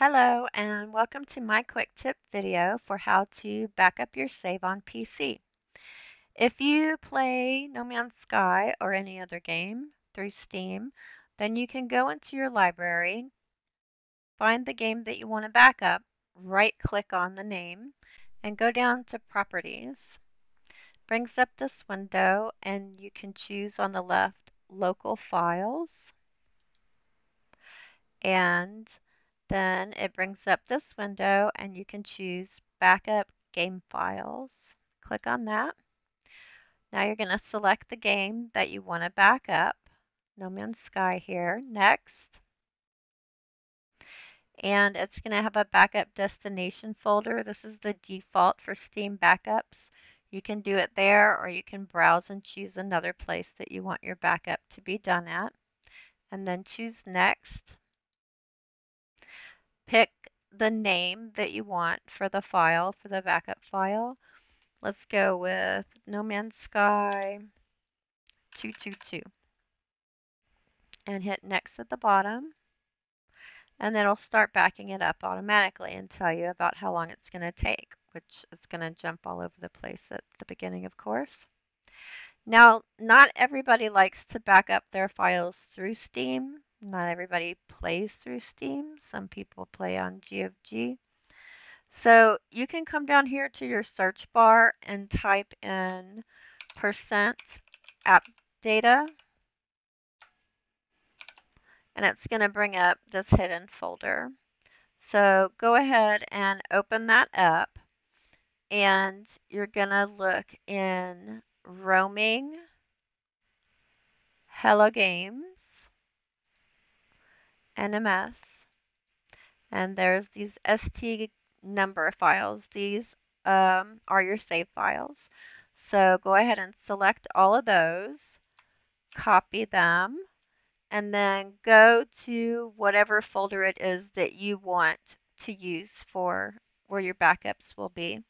Hello and welcome to my quick tip video for how to back up your save on PC. If you play No Man's Sky or any other game through Steam, then you can go into your library, find the game that you want to back up, right click on the name, and go down to Properties. Brings up this window and you can choose on the left Local Files and then it brings up this window and you can choose Backup Game Files. Click on that. Now you're going to select the game that you want to back up. No Man's Sky here. Next. And it's going to have a backup destination folder. This is the default for Steam backups. You can do it there or you can browse and choose another place that you want your backup to be done at. And then choose Next pick the name that you want for the file, for the backup file. Let's go with No Man's Sky 222 and hit next at the bottom and then it'll start backing it up automatically and tell you about how long it's going to take, which is going to jump all over the place at the beginning, of course. Now, not everybody likes to back up their files through Steam. Not everybody plays through Steam. Some people play on GOG. So you can come down here to your search bar and type in percent app data. And it's going to bring up this hidden folder. So go ahead and open that up. And you're going to look in roaming, hello games, NMS. And there's these ST number files. These um, are your save files. So go ahead and select all of those, copy them, and then go to whatever folder it is that you want to use for where your backups will be.